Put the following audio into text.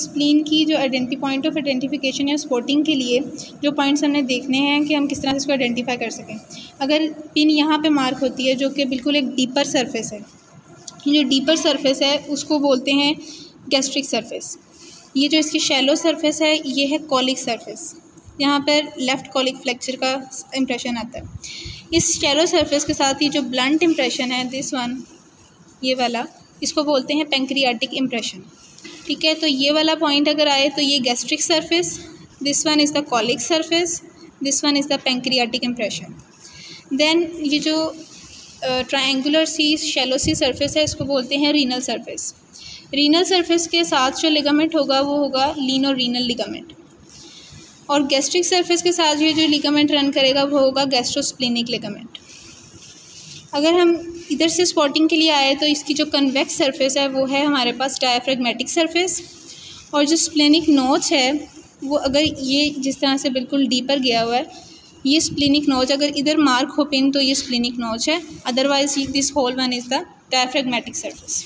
Spleen की जो identity point of identification या स्पोर्टिंग के लिए जो पॉइंट्स हमने देखने हैं कि हम किस तरह से इसको आइडेंटिफाई कर सकें। अगर पिन यहाँ पे मार्क होती है जो कि बिल्कुल एक डीपर सरफेस है जो डीपर सरफेस है, उसको बोलते हैं गैस्ट्रिक सरफेस ये जो इसकी शैलो सरफेस है, ये है कॉलिक सरफेस यहाँ पर लेफ़्ट कॉलिक फ्लेक्चर का इम्प्रेशन आता है। इस शैलो सरफेस के साथ ही जो ब्लंट इम्प्रेशन है दिस वन ये वाला, इसको बोलते हैं पेंक्रियाटिक इम्प्रेशन ठीक है तो ये वाला पॉइंट अगर आए तो ये gastric surface this one is the colic surface this one is the pancreatic impression then ये जो ट्रायंगुलर सी शेलो सी सरफेस है, इसको बोलते हैं रीनल सरफेस रीनल सरफेस के साथ जो लिगामेंट होगा, वो होगा लीनो रीनल लिगामेंट और गैस्ट्रिक सरफेस के साथ ये जो लिगामेंट रन करेगा, वो होगा गैस्ट्रोस्प्लिनिक लिगामेंट अगर हम इधर से स्पॉटिंग के लिए आए तो इसकी जो कन्वेक्स सरफेस है, वो है हमारे पास डायफ्रेगमेटिक सरफेस और जो स्प्लिनिक नोच है, वो अगर ये जिस तरह से बिल्कुल डीपर गया हुआ है, ये स्प्लिनिक नोच अगर इधर मार्क हो पिन तो ये स्प्लिनिक नोच है otherwise this whole one is the diaphragmatic surface